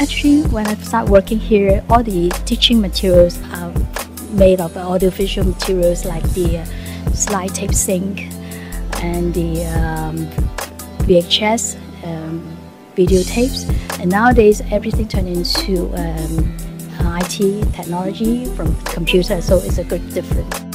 Actually, when I start working here, all the teaching materials are made of audiovisual materials like the uh, slide tape sync and the um, VHS um, videotapes. And nowadays, everything turned into um, IT technology from computer, so it's a good difference.